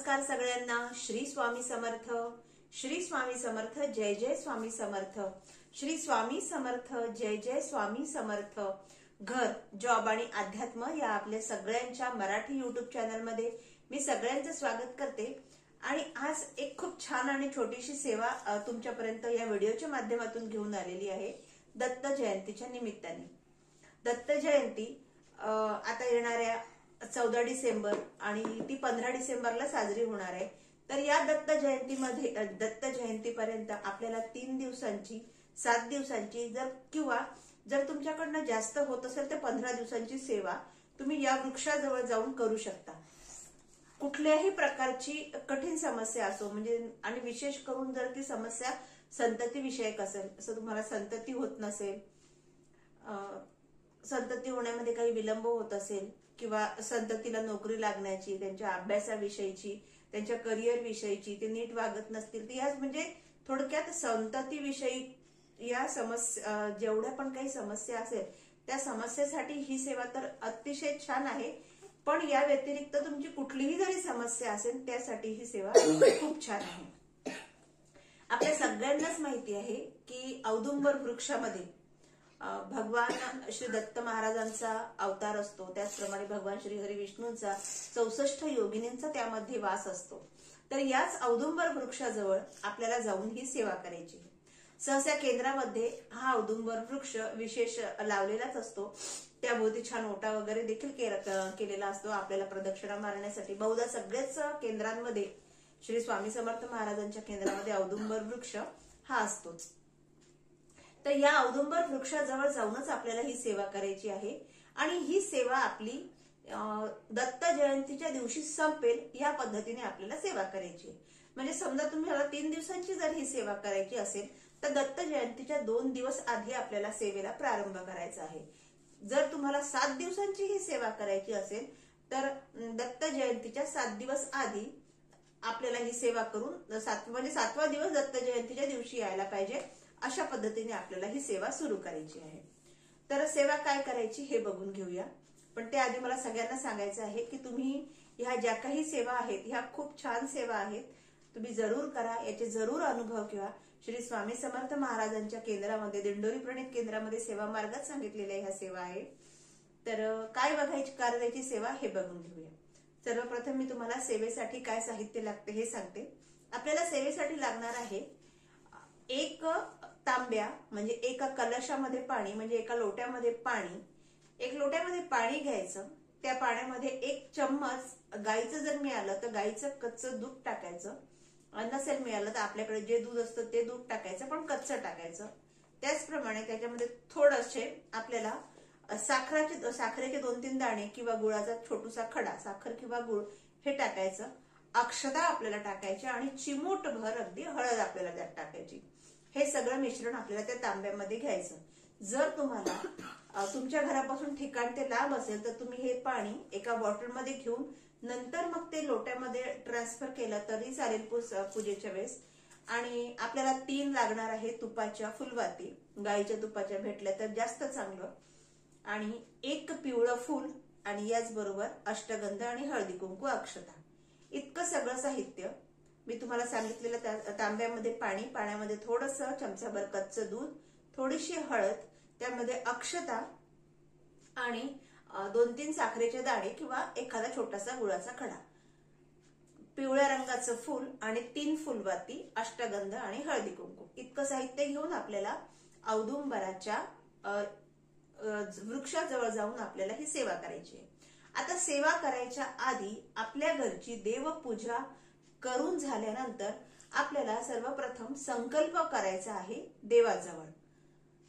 नमस्कार सगळ्यांना. श्री स्वामी समर्थ. श्री स्वामी समर्थ जय जय स्वामी समर्थ. श्री स्वामी समर्थ जय जय स्वामी समर्थ. घर जॉब आणि अध्यात्म या आपल्या सगळ्यांच्या मराठी युट्यूब चॅनलमध्ये मी सगळ्यांचं स्वागत करते. आणि आज एक खूप छान आणि छोटीशी सेवा तुमच्यापर्यंत या व्हिडिओच्या माध्यमातून घेऊन आलेली आहे. दत्त जयंतीच्या निमित्ताने. दत्त जयंती आता येणाऱ्या चौदा डिसेंबर आणि ती पंधरा डिसेंबरला साजरी होणार आहे. तर या दत्त जयंतीमध्ये दत्त जयंतीपर्यंत आपल्याला तीन दिवसांची सात दिवसांची जर किंवा जर तुमच्याकडनं जास्त होत असेल तर पंधरा दिवसांची सेवा तुम्ही या वृक्षाजवळ जाऊन करू शकता. कुठल्याही प्रकारची कठीण समस्या असो म्हणजे आणि विशेष करून जर ती समस्या संतती विषयक असेल असं तुम्हाला संतती होत नसेल संतती होण्यामध्ये काही विलंब होत असेल किंवा संततीला नोकरी लागण्याची त्यांच्या अभ्यासाविषयीची त्यांच्या करिअर विषयीची ते नीट वागत नसतील तर याच म्हणजे थोडक्यात संततीविषयी या समस्या जेवढ्या पण काही समस्या असेल त्या समस्येसाठी ही सेवा तर अतिशय छान आहे. पण या व्यतिरिक्त तुमची कुठलीही जरी समस्या असेल त्यासाठी ही सेवा खूप छान आहे. आपल्या सगळ्यांनाच माहिती आहे की औदुंबर वृक्षामध्ये भगवान श्री दत्त महाराजांचा अवतार असतो. त्याचप्रमाणे भगवान श्री हरी विष्णूंचा चौसष्ट योगिनींचा त्यामध्ये वास असतो. तर याच औदुंबर वृक्षाजवळ आपल्याला जाऊन ही सेवा करायची सहसा केंद्रामध्ये हा औदुंबर वृक्ष विशेष लावलेलाच असतो. त्याभोवती छान ओटा वगैरे देखील केलेला असतो. आपल्याला प्रदक्षिणा मारण्यासाठी बहुधा सगळ्याच केंद्रांमध्ये श्री स्वामी समर्थ महाराजांच्या केंद्रामध्ये औदुंबर वृक्ष हा असतोच. तर या औदुंबर वृक्षाजवळ जाऊनच आपल्याला ही सेवा करायची आहे. आणि ही सेवा आपली दत्त जयंतीच्या दिवशी संपेल या पद्धतीने आपल्याला सेवा करायची आहे. म्हणजे समजा तुम्हाला तीन दिवसांची जर ही सेवा करायची असेल तर दत्त जयंतीच्या दोन दिवस आधी आपल्याला सेवेला प्रारंभ करायचा आहे. जर तुम्हाला सात दिवसांची ही सेवा करायची असेल तर दत्त जयंतीच्या सात दिवस आधी आपल्याला ही सेवा करून सात म्हणजे सातवा दिवस दत्त जयंतीच्या दिवशी यायला पाहिजे. अशा पद्धतीने आपल्याला ही सेवा सुरू करायची आहे. तर सेवा काय करायची हे बघून घेऊया. पण त्याआधी मला सगळ्यांना सांगायचं आहे की तुम्ही ह्या ज्या काही सेवा आहेत ह्या खूप छान सेवा आहेत तुम्ही जरूर करा. याचे जरूर अनुभव घ्या. श्री स्वामी समर्थ महाराजांच्या केंद्रामध्ये दिंडोरी प्रणित केंद्रामध्ये सेवा मार्गात सांगितलेल्या ह्या सेवा आहे तर काय बघायची करायची सेवा हे बघून घेऊया. सर्वप्रथम मी तुम्हाला सेवेसाठी काय साहित्य लागते हे सांगते. आपल्याला सेवेसाठी लागणार आहे एक तांब्या म्हणजे एका कलशामध्ये पाणी म्हणजे एका लोट्यामध्ये पाणी एक लोट्यामध्ये पाणी घ्यायचं त्या पाण्यामध्ये एक चम्मच गाईचं जर मिळालं तर गाईचं कच्चं दूध टाकायचं. नसेल मिळालं तर आपल्याकडे जे दूध असतं ते दूध टाकायचं पण कच्चं टाकायचं. त्याचप्रमाणे त्याच्यामध्ये थोडंसे आपल्याला साखराचे साखरेचे दोन तीन दाणे किंवा गुळाचा छोटूसा खडा साखर किंवा गुळ हे टाकायचं. अक्षता आपल्याला टाकायची आणि चिमूट भर अगदी हळद आपल्याला त्यात टाकायची. हे सगळं मिश्रण आपल्याला त्या तांब्यामध्ये घ्यायचं. जर तुम्हाला तुमच्या घरापासून ठिकाण ते लांब असेल तर तुम्ही हे पाणी एका बॉटलमध्ये घेऊन नंतर मग ते लोट्यामध्ये ट्रान्सफर केलं तरी चालेल पूजेच्या वेळेस. आणि आपल्याला तीन लागणार आहे तुपाच्या फुलवाती. गाईच्या तुपाच्या भेटल्या तर जास्त चांगलं. आणि एक पिवळं फूल आणि याचबरोबर अष्टगंध आणि हळदी कुंकू अक्षता. इतकं सगळं साहित्य मी तुम्हाला सांगितलेलं तांब्यामध्ये पाणी पाण्यामध्ये थोडस चमचाभर कच्चं दूध थोडीशी हळद त्यामध्ये अक्षता आणि दोन तीन साखरेचे दाणे किंवा एखादा छोटासा गुळाचा खडा. पिवळ्या रंगाचं फूल आणि तीन फुलवाती अष्टगंध आणि हळदी कुंकू. इतकं साहित्य घेऊन आपल्याला औदुंबराच्या वृक्षाजवळ जाऊन आपल्याला ही सेवा करायची आहे. आता सेवा करायच्या आधी आपल्या घरची देवपूजा करून झाल्यानंतर आपल्याला सर्वप्रथम संकल्प करायचा आहे देवाजवळ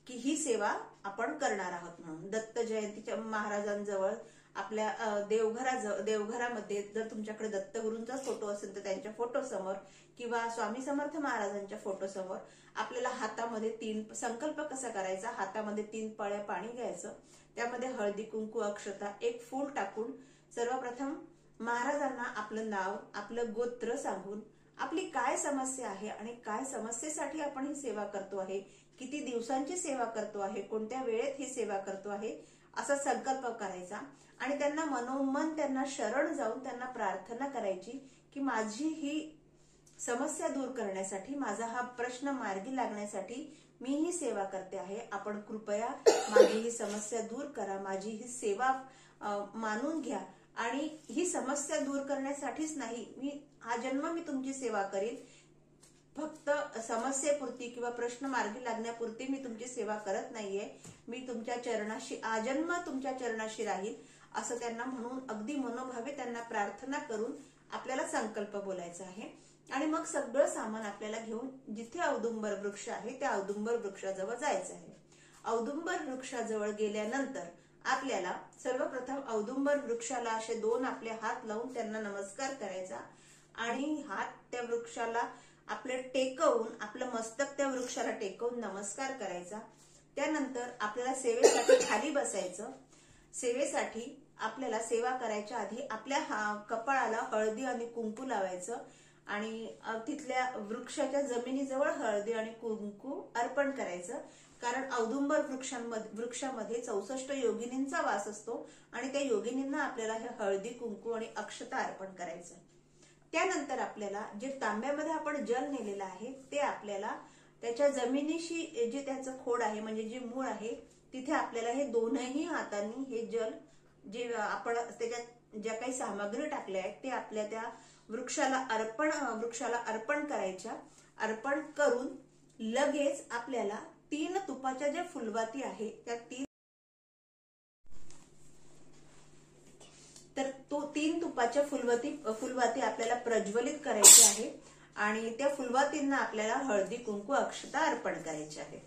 की ही सेवा आपण करणार आहोत म्हणून. दत्त जयंतीच्या महाराजांजवळ आपल्या अ, देवघराजवळ देवघरामध्ये जर तुमच्याकडे दत्तगुरूंचा फोटो असेल तर त्यांच्या फोटो समोर किंवा स्वामी समर्थ महाराजांच्या फोटो समोर आपल्याला हातामध्ये तीन संकल्प कसा करायचा? हातामध्ये तीन पळ्या पाणी घ्यायचं. त्यामध्ये हळदी कुंकू अक्षता एक फूल टाकून सर्वप्रथम महाराजांना आपलं नाव आपलं गोत्र सांगून आपली काय समस्या आहे आणि काय समस्येसाठी आपण ही सेवा करतो आहे किती दिवसांची सेवा करतो आहे कोणत्या वेळेत ही सेवा करतो आहे असा संकल्प करायचा. आणि त्यांना मनोमन त्यांना शरण जाऊन त्यांना प्रार्थना करायची की माझी ही समस्या दूर करण्यासाठी माझा हा प्रश्न मार्गी लागण्यासाठी मी ही सेवा करते आहे. आपण कृपया माझी ही समस्या दूर करा माझी ही सेवा मानून घ्या. आणि ही समस्या दूर करण्यासाठीच नाही. मी हा जन्म मी तुमची सेवा करीन. फक्त समस्येपुरती किंवा प्रश्न मार्गी लागण्यापुरती मी तुमची सेवा करत नाहीये. मी तुमच्या चरणाशी आजन्म तुमच्या चरणाशी राहील असं त्यांना म्हणून अगदी मनोभावे त्यांना प्रार्थना करून आपल्याला संकल्प बोलायचा आहे. आणि मग सगळं सामान आपल्याला घेऊन जिथे औदुंबर वृक्ष आहे त्या औदुंबर वृक्षाजवळ जायचं आहे. औदुंबर वृक्षाजवळ गेल्यानंतर आपल्याला सर्वप्रथम औदुंबर वृक्षाला असे दोन आपले हात लावून त्यांना नमस्कार करायचा आणि हात त्या वृक्षाला आपलं टेकवून आपलं मस्तक त्या वृक्षाला टेकवून नमस्कार करायचा. त्यानंतर आपल्याला सेवेसाठी खाली बसायचं. सेवेसाठी आपल्याला सेवा करायच्या आधी आपल्या हा कपाळाला हळदी आणि कुंकू लावायचं आणि तिथल्या वृक्षाच्या जमिनीजवळ हळदी आणि कुंकू अर्पण करायचं. कारण औदुंबर वृक्षांमध्ये वृक्षामध्ये चौसष्ट योगिनींचा वास असतो आणि त्या योगिनींना आपल्याला हे हळदी कुंकू आणि अक्षता अर्पण करायचं त्यानंतर आपल्याला जे तांब्यामध्ये आपण जल नेलेलं आहे ते आपल्याला त्याच्या जमिनीशी जे त्याचं खोड आहे म्हणजे जे मूळ आहे तिथे आपल्याला हे दोनही हातांनी हे जल जे आपण त्याच्यात ज्या काही सामग्री टाकल्या आहेत ते आपल्या त्या वृक्षाला अर्पण वृक्षाला अर्पण करायच्या. अर्पण करून लगेच आपल्याला तीन तुपाच्या ज्या फुलवाती आहे त्या तीन तर तो तीन तुपाच्या फुलवाती फुलवाती आपल्याला प्रज्वलित करायची आहे आणि त्या फुलवातींना आपल्याला हळदी कुंकू अक्षता अर्पण करायची आहे.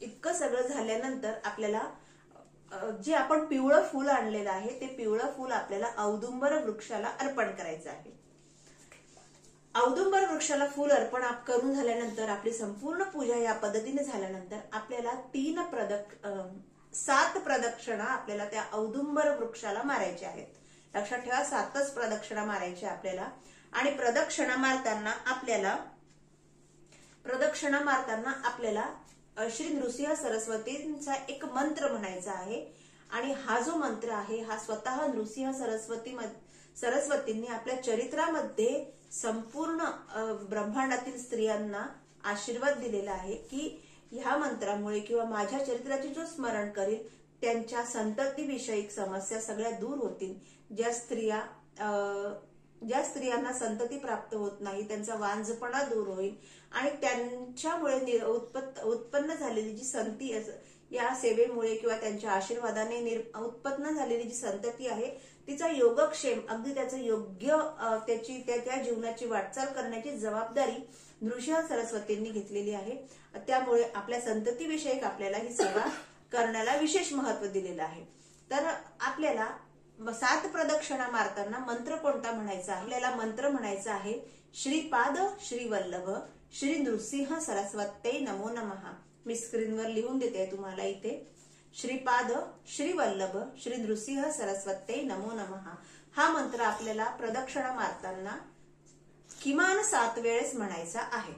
इतकं सगळं झाल्यानंतर आपल्याला जे आपण पिवळं फुल आणलेलं आहे ते पिवळं फुल आपल्याला औदुंबर वृक्षाला अर्पण करायचं आहे. औदुंबर वृक्षाला फूल अर्पण आप- करून झाल्यानंतर आपली संपूर्ण पूजा या पद्धतीने झाल्यानंतर आपल्याला तीन प्रदक सात प्रदक्षिणा आपल्याला त्या औदुंबर वृक्षाला मारायच्या आहेत. लक्षात ठेवा सातच प्रदक्षिणा मारायच्या आपल्याला. आणि प्रदक्षिणा मारताना आपल्याला प्रदक्षिणा मारताना आपल्याला श्री नृसिंह सरस्वतींचा एक मंत्र म्हणायचा आहे. आणि हा जो मंत्र आहे हा स्वतः नृसिंह सरस्वती सरस्वतींनी आपल्या चरित्रामध्ये संपूर्ण ब्रह्मांडातील स्त्रियांना आशीर्वाद दिलेला आहे की ह्या मंत्रामुळे किंवा माझ्या चरित्राचे जो स्मरण करील त्यांच्या संततीविषयक समस्या सगळ्या दूर होतील. ज्या स्त्रिया ज्या स्त्रियांना संतती प्राप्त होत नाही त्यांचा वांझपणा दूर होईल आणि त्यांच्यामुळे उत्पन्न झालेली जी संती या सेवेमुळे किंवा त्यांच्या आशीर्वादाने उत्पन्न झालेली जी संतती आहे तिचा योगक्षेम अगदी त्याचं योग्य त्याची त्या त्या जीवनाची वाटचाल करण्याची जबाबदारी नृसिंह सरस्वतींनी घेतलेली आहे. त्यामुळे आपल्या संततीविषयक आपल्याला ही सेवा करण्याला विशेष महत्त्व दिलेलं आहे. तर आपल्याला सात प्रदक्षिणा मारताना मंत्र कोणता म्हणायचा? आहे आपल्याला मंत्र म्हणायचा आहे श्रीपाद श्रीवल्लभ श्री नृसिंह सरस्वते नमो नमः. मी स्क्रीनवर लिहून देते तुम्हाला इथे. श्रीपाद श्री वल्लभ श्री नृसिंह सरस्वते नमो नमः. हा मंत्र आपल्याला प्रदक्षिणा मारताना किमान सात वेळेस म्हणायचा आहे.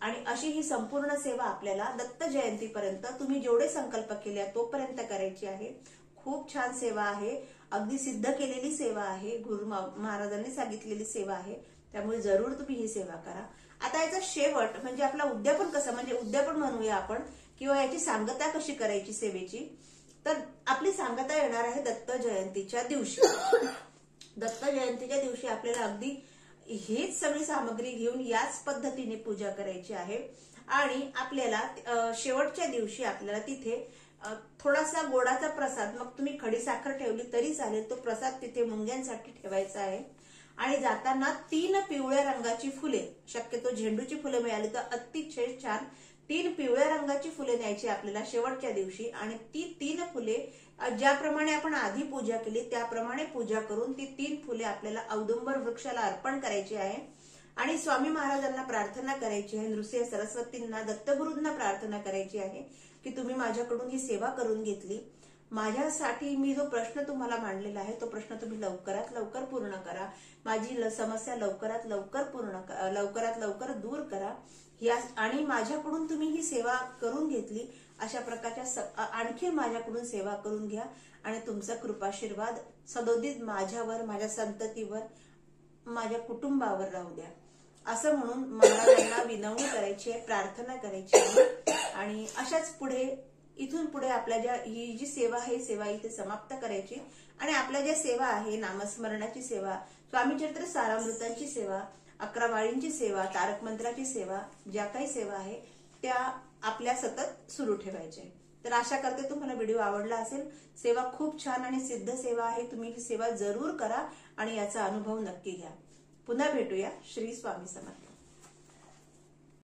आणि अशी ही संपूर्ण सेवा आपल्याला दत्त जयंतीपर्यंत तुम्ही जेवढे संकल्प केले तोपर्यंत करायची आहे. खूप छान सेवा आहे. अगदी सिद्ध केलेली सेवा आहे. गुरु महाराजांनी सांगितलेली सेवा आहे. त्यामुळे जरूर तुम्ही ही सेवा करा. आता याचा शेवट म्हणजे आपला उद्यापन कसं म्हणजे उद्यापन म्हणूया आपण किंवा याची सांगता कशी करायची सेवेची? तर आपली सांगता येणार आहे दत्त जयंतीच्या दिवशी. दत्त जयंतीच्या दिवशी आपल्याला अगदी हीच सगळी सामग्री घेऊन याच पद्धतीने पूजा करायची आहे. आणि आपल्याला शेवटच्या दिवशी आपल्याला तिथे थोडासा गोडाचा प्रसाद मग तुम्ही खडीसाखर ठेवली तरी चालेल तो प्रसाद तिथे मुंग्यांसाठी ठेवायचा आहे. आणि जाताना तीन पिवळ्या रंगाची फुले. शक्यतो झेंडूची फुले मिळाली तर अतिशय छान. तीन पिवळ्या रंगाची फुले न्यायची आपल्याला शेवटच्या दिवशी. आणि ती तीन फुले ज्याप्रमाणे आपण आधी पूजा केली त्याप्रमाणे पूजा करून ती तीन फुले आपल्याला औदुंबर वृक्षाला अर्पण करायची आहे. आणि स्वामी महाराजांना प्रार्थना करायची आहे. नृसिंह सरस्वतींना दत्तगुरूंना प्रार्थना करायची आहे की तुम्ही माझ्याकडून ही सेवा करून घेतली. माझ्यासाठी मी जो प्रश्न तुम्हाला मांडलेला आहे तो प्रश्न तुम्ही लवकरात लवकर पूर्ण करा. माझी समस्या लवकरात लवकर पूर्ण लवकरात लवकर दूर करा. या आणि माझ्याकडून तुम्ही ही सेवा करून घेतली अशा प्रकारच्या आणखी माझ्याकडून सेवा करून घ्या. आणि तुमचा कृपाशीर्वाद सदोदित माझ्यावर माझ्या संततीवर माझ्या कुटुंबावर राहू द्या. असं म्हणून मला त्यांना विनवणी करायची आहे प्रार्थना करायची आहे. आणि अशाच पुढे इथून पुढे आपल्या ज्या ही जी सेवा आहे सेवा इथे समाप्त करायची. आणि आपल्या ज्या सेवा आहे नामस्मरणाची सेवा स्वामीचरित्र सारामृतांची सेवा अकरा वाळींची सेवा तारक मंत्राची सेवा ज्या काही सेवा आहे त्या आपल्या सतत सुरू ठेवायच्या तर आशा करते तुम्हाला व्हिडिओ आवडला असेल. सेवा खूप छान आणि सिद्ध सेवा आहे. तुम्ही ही सेवा जरूर करा आणि याचा अनुभव नक्की घ्या. पुन्हा भेटूया श्री स्वामी समर्थ.